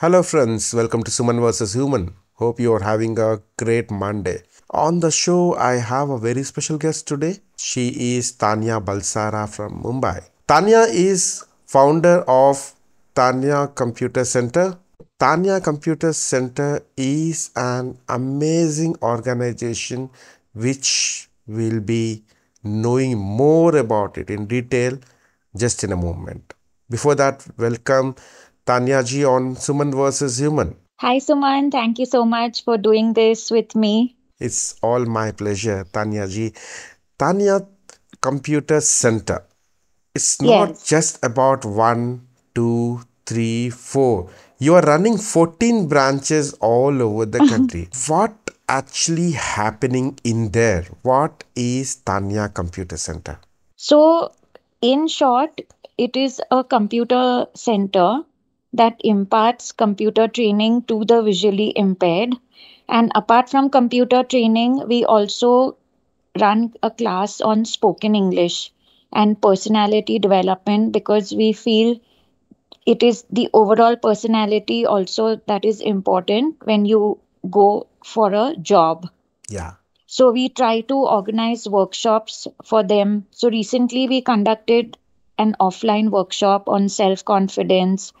Hello, friends. Welcome to Suman versus Human. Hope you are having a great Monday. On the show, I have a very special guest today. She is Tanya Balsara from Mumbai. Tanya is founder of Tanya Computer Center. Tanya Computer Center is an amazing organization which will be knowing more about it in detail just in a moment. Before that, welcome Tanya ji on Suman versus Human. Hi, Suman. Thank you so much for doing this with me. It's all my pleasure, Tanya ji. Tanya Computer Center. It's not Yes. just about one, two, three, four. You are running 14 branches all over the uh-huh. country. what actually happening in there? What is Tanya Computer Center? So, in short, it is a computer center that imparts computer training to the visually impaired. And apart from computer training, we also run a class on spoken English and personality development because we feel it is the overall personality also that is important when you go for a job. Yeah. So we try to organize workshops for them. So recently we conducted an offline workshop on self confidence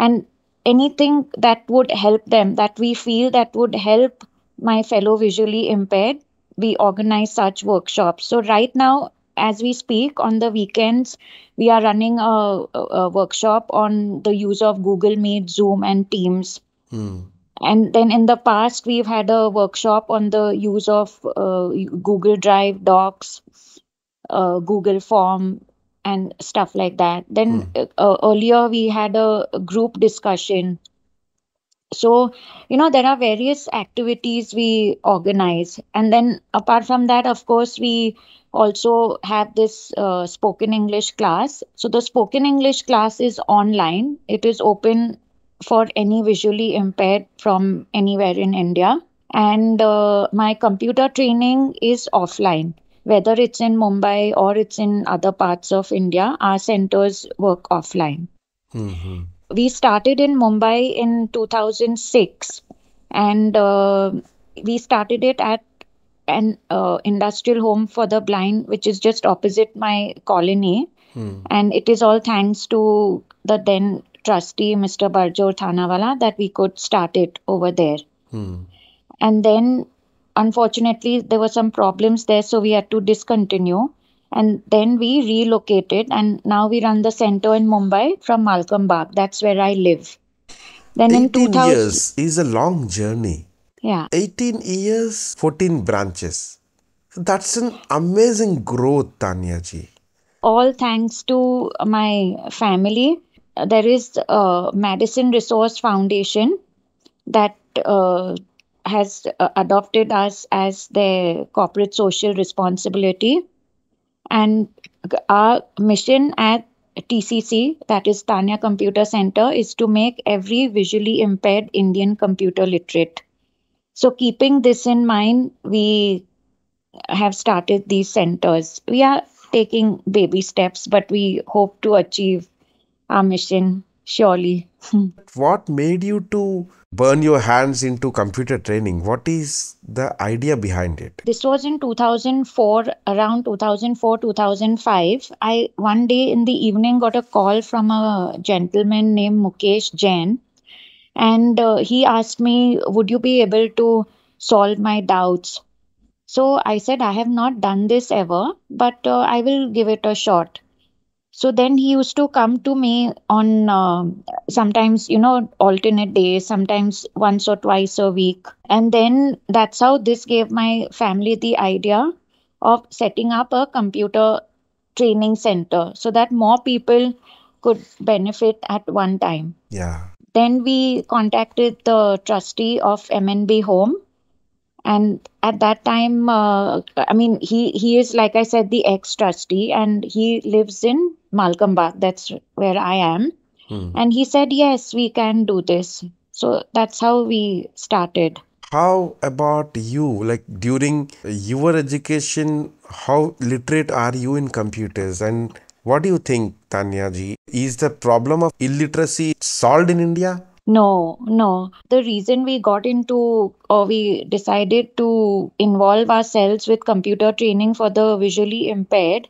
and anything that would help them that we feel that would help my fellow visually impaired we organize such workshops so right now as we speak on the weekends we are running a, a, a workshop on the use of google meet zoom and teams Hmm. and then in the past, we've had a workshop on the use of uh, Google Drive, Docs, uh, Google Form, and stuff like that. Then uh, uh, earlier, we had a, a group discussion. So, you know, there are various activities we organize. And then apart from that, of course, we also have this uh, spoken English class. So, the spoken English class is online, it is open for any visually impaired from anywhere in India. And uh, my computer training is offline, whether it's in Mumbai or it's in other parts of India, our centers work offline. hmm We started in Mumbai in 2006 and uh, we started it at an uh, industrial home for the blind, which is just opposite my colony. Hmm. And it is all thanks to the then trustee, Mr. Barjor Thanawala, that we could start it over there. Hmm. And then, unfortunately, there were some problems there, so we had to discontinue. And then we relocated, and now we run the center in Mumbai from Malcolm Bagh. That's where I live. Then in 18 2000, years is a long journey. yeah, 18 years, 14 branches. That's an amazing growth, Tanya ji. all thanks to my family. There is a Madison Resource Foundation that uh, has uh, adopted us as their corporate social responsibility. And our mission at TCC, that is Tanya Computer Center, is to make every visually impaired Indian computer literate. So, keeping this in mind, we have started these centers. We are taking baby steps, but we hope to achieve our mission surely. What made you to burn your hands into computer training? What is the idea behind it? This was in 2004, around 2004, 2005. I one day in the evening got a call from a gentleman named Mukesh Jain, and uh, he asked me, Would you be able to solve my doubts? So I said, I have not done this ever, but uh, I will give it a shot. So then he used to come to me on um sometimes, you know, alternate days, sometimes once or twice a week. And then that's how this gave my family the idea of setting up a computer training center so that more people could benefit at one time. Yeah. Then we contacted the trustee of MNB Home. And at that time, uh, I mean, he, he is, like I said, the ex trustee, and he lives in Malcolm Bagh. That's where I am. Hmm. And he said, Yes, we can do this. So that's how we started. How about you? Like during your education, how literate are you in computers? And what do you think, Tanya ji? Is the problem of illiteracy solved in India? No, no. The reason we got into or we decided to involve ourselves with computer training for the visually impaired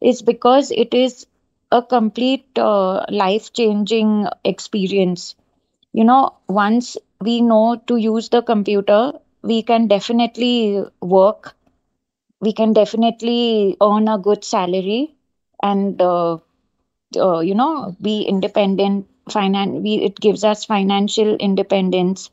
is because it is a complete uh, life changing experience. You know, once we know to use the computer, we can definitely work, we can definitely earn a good salary and uh, uh, you know be independent finan- we it gives us financial independence.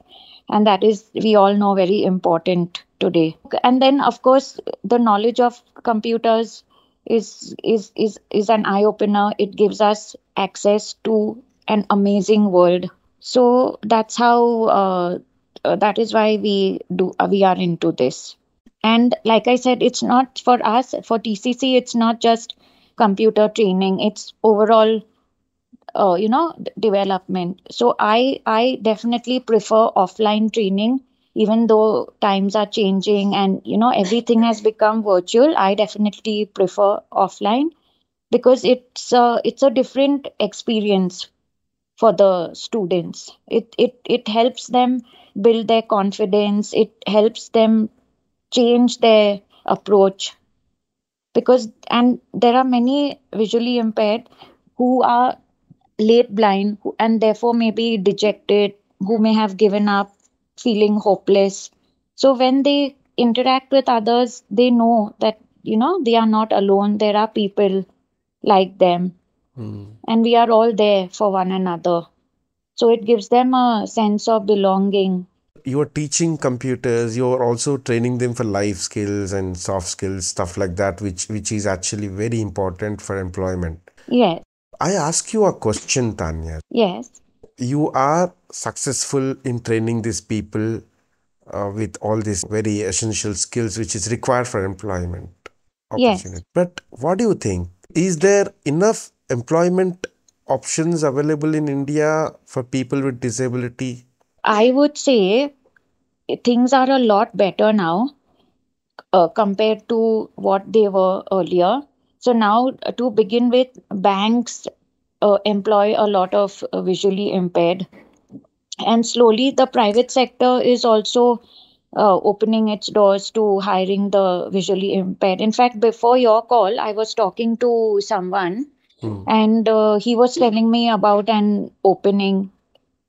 And that is we all know very important today. And then of course the knowledge of computers is is is is an eye opener it gives us access to an amazing world. So that's how uh, uh, that is why we do uh, we are into this. And like i said it's not for us for tcc it's not just computer training. It's overall uh, you know development. So i i definitely prefer offline training even though times are changing and you know everything has become virtual i definitely prefer offline because it's a, it's a different experience for the students. It it it helps them build their confidence. It helps them change their approach because and there are many visually impaired who are late blind and therefore may be dejected, who may have given up, feeling hopeless. So when they interact with others, they know that, you know, they are not alone. There are people like them, hmm. and we are all there for one another. So it gives them a sense of belonging. You're teaching computers, you're also training them for life skills and soft skills, stuff like that, which which is actually very important for employment. Yes, I ask you a question, Tanya. yes, You are successful in training these people uh, with all these very essential skills which is required for employment yes. But what do you think? Is there enough employment options available in India for people with disability? I would say things are a lot better now uh, compared to what they were earlier. So now, uh, to begin with, banks uh, employ a lot of uh, visually impaired, and slowly the private sector is also uh, opening its doors to hiring the visually impaired. In fact, before your call, I was talking to someone, Hmm. and uh, he was telling me about an opening.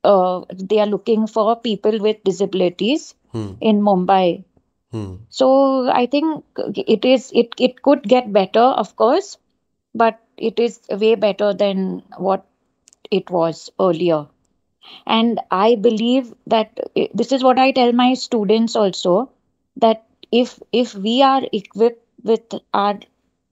Uh, they are looking for people with disabilities Hmm. in Mumbai. Hmm. So I think it is it it could get better, of course, but it is way better than what it was earlier. And I believe that i- this is what I tell my students also that if if we are equipped with our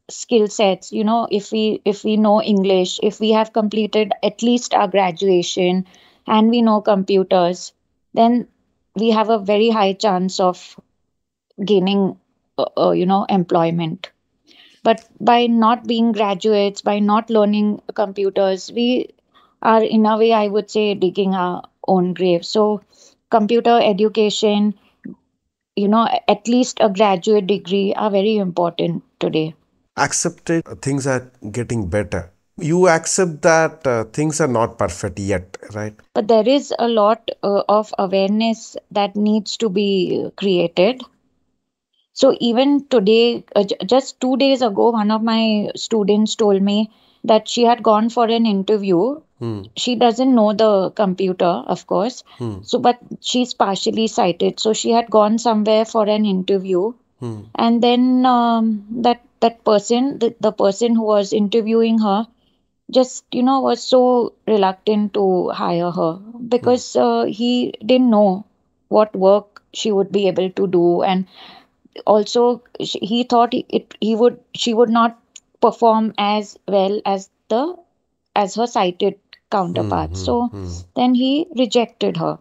skill sets, you know, if we if we know English, if we have completed at least our graduation and we know computers, then we have a very high chance of gaining uh, uh, you know employment but by not being graduates by not learning computers we are in a way i would say digging our own grave so computer education you know at least a graduate degree are very important today Accepted things are getting better. You accept that uh, things are not perfect yet, right? but there is a lot uh, of awareness that needs to be created So even today, uh, j- just two days ago, one of my students told me that she had gone for an interview. Hmm. She doesn't know the computer, of course. Hmm. So, but she's partially sighted. So she had gone somewhere for an interview, Hmm. and then um, that that person, the, the person who was interviewing her, just you know was so reluctant to hire her because uh, he didn't know what work she would be able to do and also he thought he- it he would she would not perform as well as the as her sighted counterpart hmm, so hmm. then he rejected her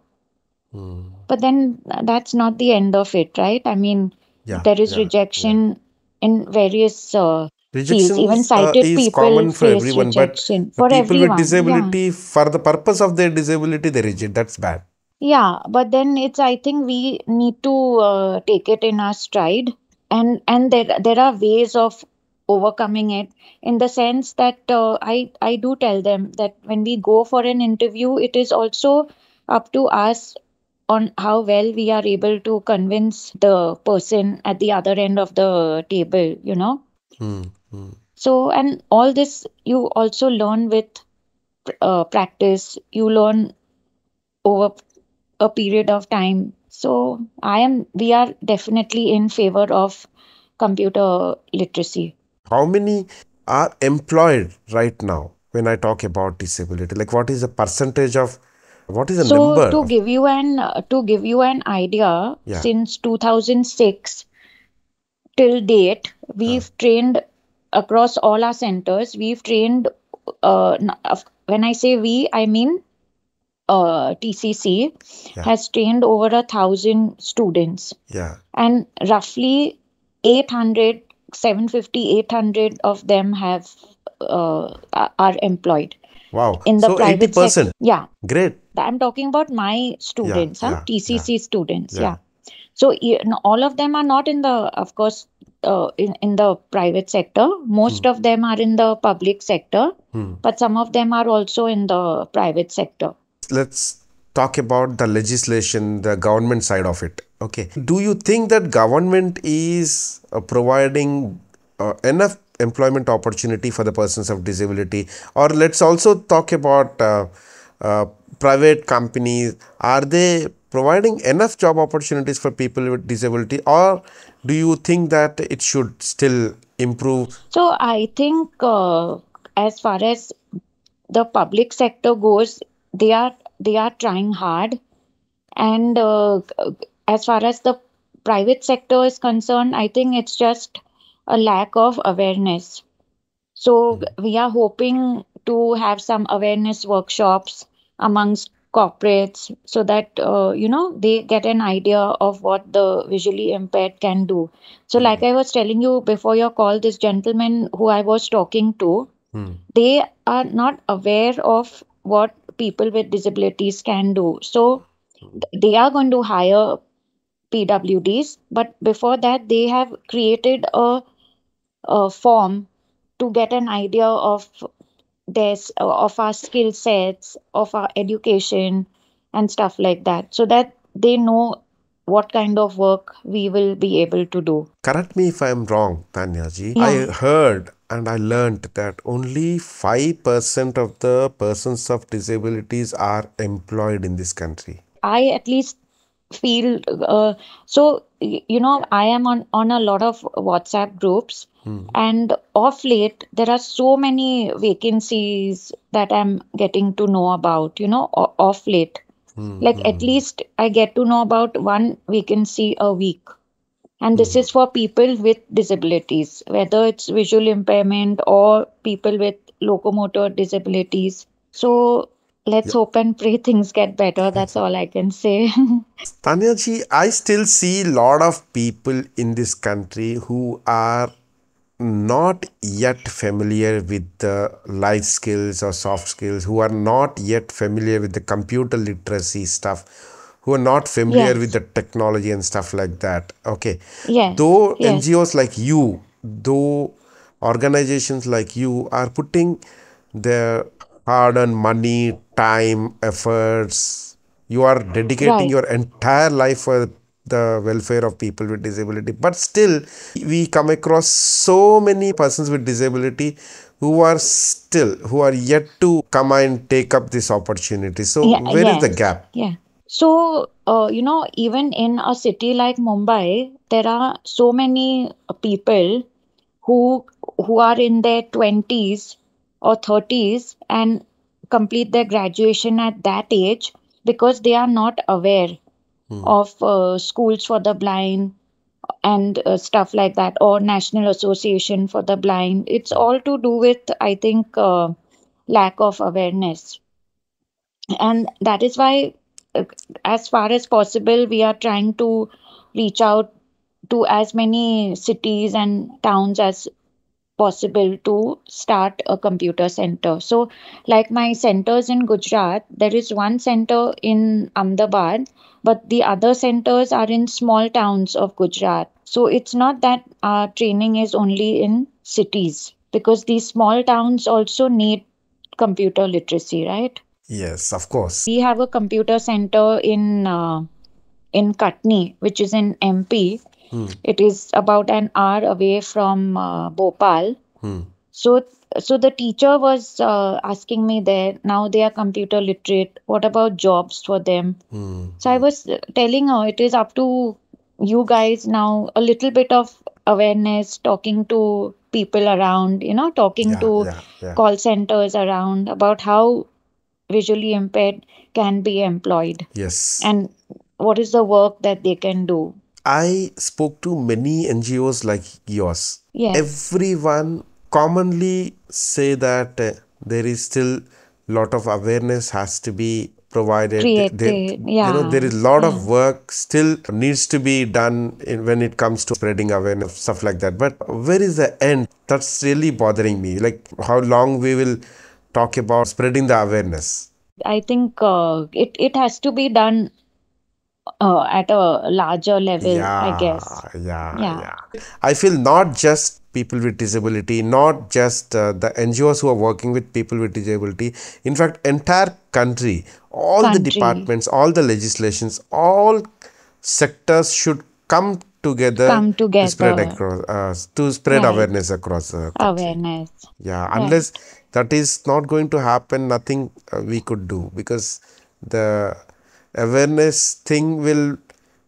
Hmm. but then uh, that's not the end of it right i mean Yeah, there is yeah, yeah. rejection in various uh, fields Rejection even uh, sighted is people common for everyone, but rejection the for people everyone with yeah disability, for the purpose of their disability, they reject. That's bad. Yeah, but then it's I think we need to uh, take it in our stride and and there there are ways of overcoming it in the sense that uh, I I do tell them that when we go for an interview it is also up to us on how well we are able to convince the person at the other end of the table, you know. Hmm. Hmm. So, and all this you also learn with uh, practice, you learn over a period of time. So, I am, we are definitely in favor of computer literacy. How many are employed right now when I talk about disability? Like, what is the percentage of what is the So, number to of give you an uh, to give you an idea, yeah since 2006 till date, uh, we've trained across all our centers. We've trained, uh, of- when I say we, I mean uh, TCC yeah has trained over a thousand students, yeah and roughly 800, 750, 800 of them have uh, are employed wow in the so private sector. 80% Yeah, great I'm talking about my yeah students, huh? yeah yeah TCC students. yeah Yeah. So all of them are not in the, of course, uh, in in the private sector. Most hmm. of them are in the public sector, Hmm. but some of them are also in the private sector. Let's talk about the legislation the government side of it okay? Do you think that government is uh, providing uh, enough employment opportunity for the persons of disability? Or let's also talk about uh, uh, private companies. Are they providing enough job opportunities for people with disability? Or do you think that it should still improve? So I think uh, as far as the public sector goes, they are they are trying hard, and uh, as far as the private sector is concerned, I think it's just a lack of awareness. So we are hoping to have some awareness workshops amongst corporates so that uh, you know they get an idea of what the visually impaired can do. So like I was telling you before your call, this gentleman who I was talking to, Hmm. they are not aware of what people with disabilities can do. So they are going to hire PWDs, but before that, they have created a, a form to get an idea of this, of our skill sets, of our education, and stuff like that, so that they know what kind of work we will be able to do. Correct me if I'm wrong, Tanya ji. Yeah. I heard and I learned that only 5% of the persons of disabilities are employed in this country. I at least feel uh, so you know I am on on a lot of WhatsApp groups Hmm. and of late there are so many vacancies that I'm getting to know about you know o- of late Hmm, like at hmm, least I get to know about one vacancy a week and this hmm. is for people with disabilities whether it's visual impairment or people with locomotor disabilities. So let's Yeah. hope and pray things get better. That's all I can say. Tanya ji, I still see a lot of people in this country who are not yet familiar with the life skills or soft skills, who are not yet familiar with the computer literacy stuff, who are not familiar with the technology and stuff like that. Okay. yes Though yes NGOs like you, though organizations like you are putting their hard earned money, time, efforts, you are dedicating right your entire life for the welfare of people with disability. But still, we come across so many persons with disability who are still, who are yet to come and take up this opportunity. So, yeah where is the gap? yeah so uh, you know even in a city like Mumbai there are so many people who who are in their 20s or 30s and complete their graduation at that age because they are not aware Hmm. of uh, schools for the blind and uh, stuff like that or national association for the blind it's all to do with i think uh, lack of awareness and that is why as far as possible we are trying to reach out to as many cities and towns as possible to start a computer center. So, like my centers in Gujarat, there is one center in Ahmedabad, but the other centers are in small towns of Gujarat. So, it's not that our training is only in cities because these small towns also need computer literacy, right? Yes, of course. We have a computer center in uh, in Katni, which is in MP. Hmm. It is about an hour away from uh, Bhopal. Hmm. So, so the teacher was uh, asking me there. Now they are computer literate. What about jobs for them? Hmm. So I was telling her it is up to you guys now. A little bit of awareness, talking to people around. You know, talking Yeah, to yeah, yeah. call centers around about how visually impaired can be employed Yes. and what is the work that they can do. I spoke to many NGOs like yours. Yes. Everyone commonly say that uh, there is still lot of awareness has to be provided. There- Created, you know, there is a lot of work still needs to be done in, when it comes to spreading awareness, stuff like that. But where is the end? That's really bothering me. Like how long we will talk about spreading the awareness. I think uh, it it has to be done uh, at a larger level, I guess. Yeah, Yeah. yeah. I feel not just people with disability, not just uh, the NGOs who are working with people with disability. In fact, entire country, all the departments, all the legislations, all sectors should come together Come to spread together. across, uh, to spread Right. awareness across. Uh, Awareness. yeah, unless that is not going to happen, nothing uh, we could do because the awareness thing will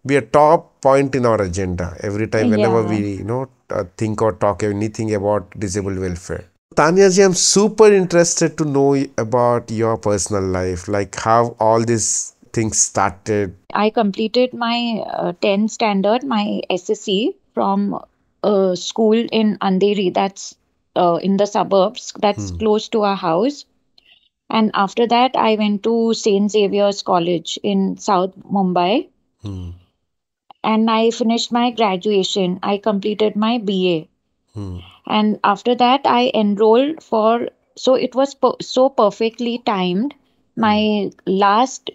be a top point in our agenda every time whenever Yeah. we you know uh, think or talk anything about disabled welfare. Tanya ji, I'm super interested to know about your personal life, like how all these things started. I completed my uh, 10th standard, my SSC from a school in Andheri, that's uh, in the suburbs, that's close to our house. And after that, I went to St. Xavier's College in South Mumbai Hmm. and I finished my graduation. I completed my BA. Hmm. And after that, I enrolled for, so it was per- so perfectly timed. My last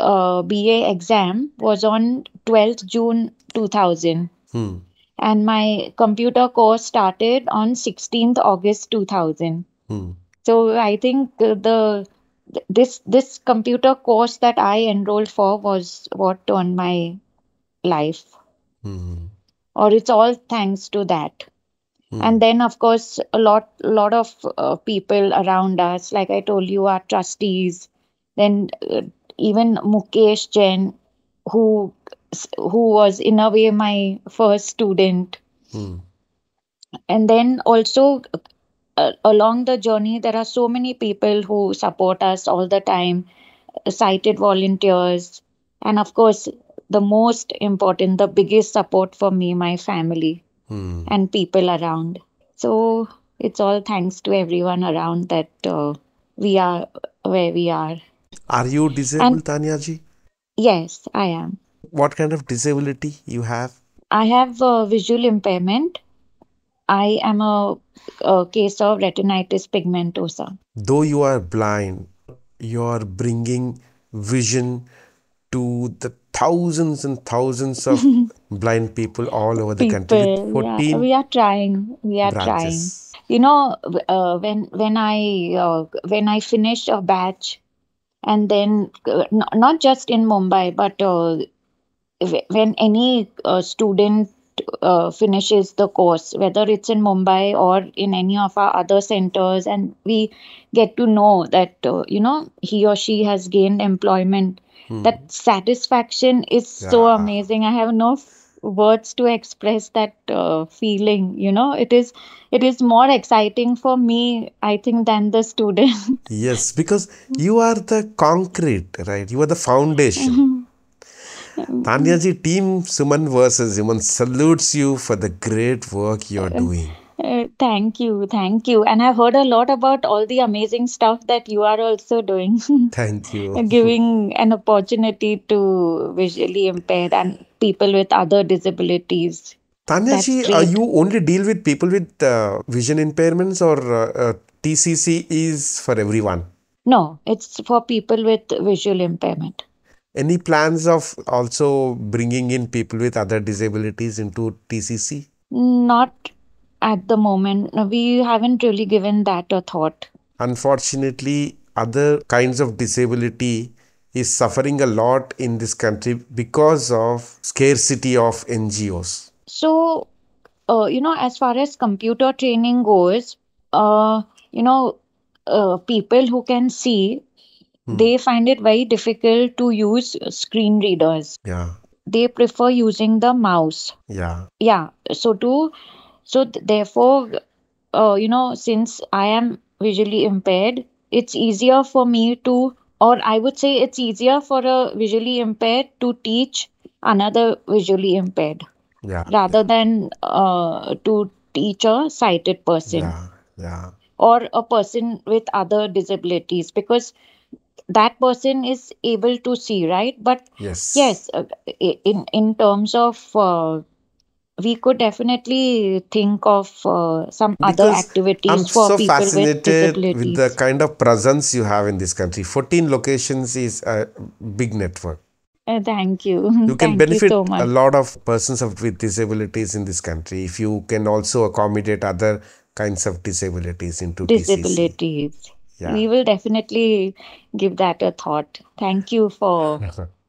uh, BA exam was on 12th June 2000, Hmm. and my computer course started on 16th August 2000. Hmm. So I think the this this computer course that I enrolled for was what turned my life, Hmm. or it's all thanks to that. And then, of course, a lot, lot of uh, people around us, like I told you, our trustees. Then uh, even Mukesh Jain, who who was in a way my first student. Hmm. And then also uh, along the journey, there are so many people who support us all the time, sighted volunteers, and of course, the most important, the biggest support for me, my family Hmm. and people around. So it's all thanks to everyone around that uh, we are where we are. Are you disabled, Tanya ji? Yes, I am. What kind of disability you have? I have a visual impairment. I am a, a case of retinitis pigmentosa. though you are blind, you are bringing vision to the thousands and thousands of blind people all over the country with People, yeah, we are trying. We are trying. You know, uh, when when I uh, when I finish a batch, and then uh, not just in Mumbai, but uh, when any uh, student uh, finishes the course, whether it's in Mumbai or in any of our other centers, and we get to know that uh, you know he or she has gained employment, that satisfaction is so amazing. I have no words to express that uh, feeling. You know, it is it is more exciting for me, I think, than the student. Yes, because you are the concrete, right? You are the foundation. Tanya ji, Team Suman versus Human salutes you for the great work you're doing. Thank you, thank you. And I've heard a lot about all the amazing stuff that you are also doing, Thank you. giving an opportunity to visually impaired and people with other disabilities. Tanya ji, uh, you only deal with people with uh, vision impairments or uh, uh, TCC is for everyone? No, it's for people with visual impairment. Any plans of also bringing in people with other disabilities into TCC? Not at the moment. We haven't really given that a thought. Unfortunately, other kinds of disability is suffering a lot in this country because of scarcity of NGOs. So, uh, you know, as far as computer training goes, uh, you know, uh, people who can see, Hmm. they find it very difficult to use screen readers. Yeah, They prefer using the mouse. yeah, Yeah. So to, so th- therefore, uh, you know, since I am visually impaired, it's easier for me to, or I would say it's easier for a visually impaired to teach another visually impaired yeah, rather than uh, to teach a sighted person yeah, yeah, or a person with other disabilities because that person is able to see right? But yes, yes uh, in in terms of uh, we could definitely think of uh, some other Because activities I'm for so people fascinated with disabilities the kind of presence you have in this country. 14 locations is a big network. Uh, thank you You can thank you benefit so a lot of persons of, with disabilities in this country if you can also accommodate other kinds of disabilities into TCC. disabilities Yeah. we will definitely give that a thought thank you for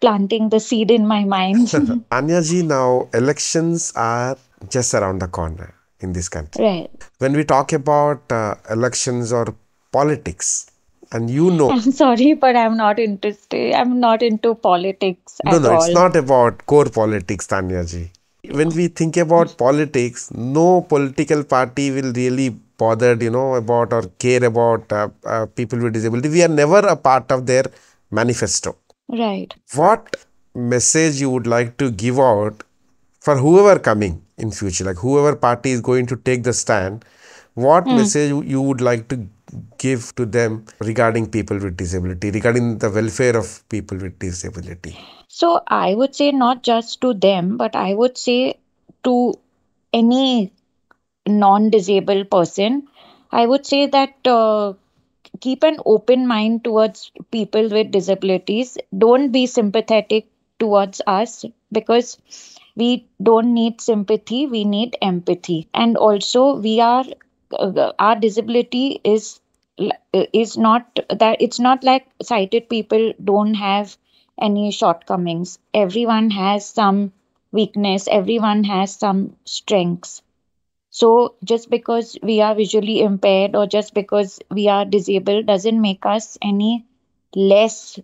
planting the seed in my mind Tanya ji, now elections are just around the corner in this country. right When we talk about uh, elections or politics, and you know, i'm sorry but i'm not interested i'm not into politics no, no, it's not about core politics, Tanya ji. When we think about politics, no political party will really bothered, you know, about or care about uh, uh, people with disability. We are never a part of their manifesto. Right. What message you would like to give out for whoever coming in future like whoever party is going to take the stand what message you- you would like to give to them regarding people with disability regarding the welfare of people with disability? So I would say not just to them, but I would say to any non-disabled person, I would say that uh, keep an open mind towards people with disabilities. Don't be sympathetic towards us because we don't need sympathy, we need empathy. And also, we are uh, our disability is is not that it's not like sighted people don't have any shortcomings. Everyone has some weakness, everyone has some strengths. So, just because we are visually impaired or just because we are disabled doesn't make us any less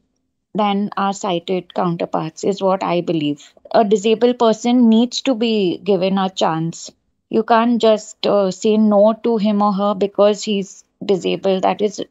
than our sighted counterparts, is what I believe. A disabled person needs to be given a chance. You can't just uh, say no to him or her because he's disabled. That is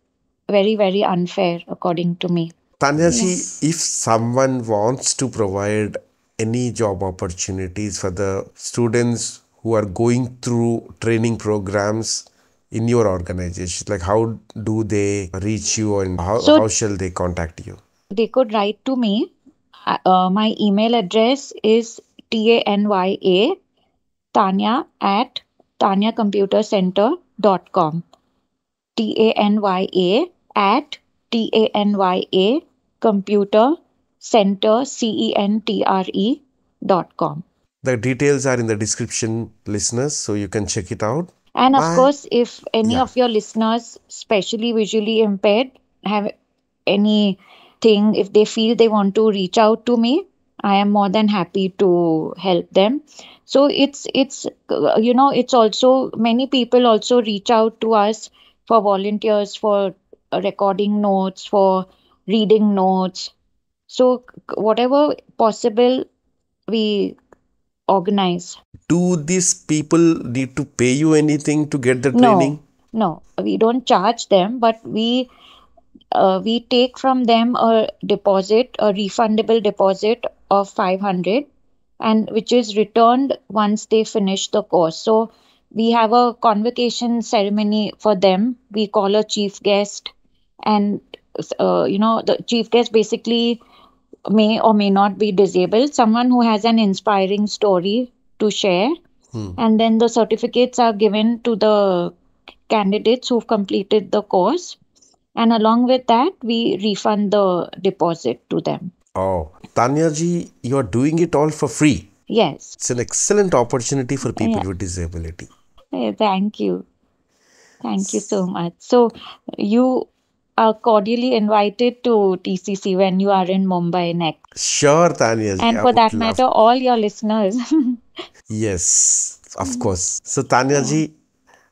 very, very unfair, according to me. Tanya ji, if someone wants to provide any job opportunities for the students who are going through training programs in your organization, like how do they reach you and how, So- how shall they contact you? they could write to me. Uh, my email address is tanya tanya at tanyacomputercentre.com. T-A-N-Y-A at T-A-N-Y-A computer center C-E-N-T-R-E dot com. The details are in the description, listeners, so you can check it out. And of Bye. course, if any Yeah. of your listeners, especially visually impaired, have anything, if they feel they want to reach out to me, I am more than happy to help them. So it's it's you know it's also many people also reach out to us for volunteers for recording notes for reading notes. So whatever possible, we organize. Do these people need to pay you anything to get the No. training? No, we don't charge them, but we uh, we take from them a deposit, a refundable deposit of 500 and which is returned once they finish the course. So we have a convocation ceremony for them. We call a chief guest and uh, you know the chief guest basically may or may not be disabled, someone who has an inspiring story to share Hmm. and then the certificates are given to the candidates who've completed the course and along with that we refund the deposit to them Oh, Tanya ji, you are doing it all for free. yes It's an excellent opportunity for people Yeah. with disability. Thank you thank you so much so you are cordially invited to TCC when you are in Mumbai next. Sure, Tanya. And for that love matter, all your listeners. Yes, of course. So, Tanya ji,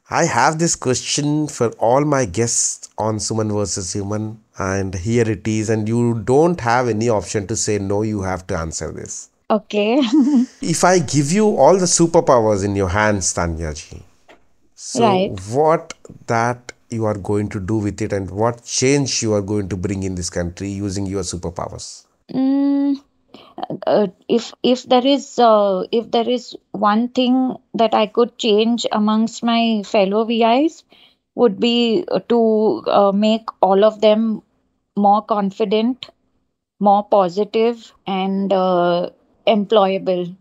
I have this question for all my guests on Suman versus Human, and here it is. And you don't have any option to say no, you have to answer this. okay. If I give you all the superpowers in your hands, Tanya ji, so Right. what that you are going to do with it, and what change you are going to bring in this country using your superpowers? Mm, uh, if if there is uh, if there is one thing that I could change amongst my fellow VIs would be uh, to uh, make all of them more confident, more positive, and uh, employable.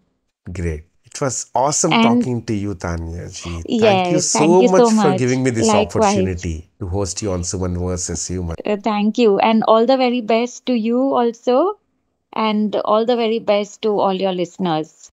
Great. It was awesome And talking to you, Tanya ji. Thank you so thank you so much for giving me this Likewise. opportunity to host you on Suman versus Human. Uh, thank you, and all the very best to you also, and all the very best to all your listeners.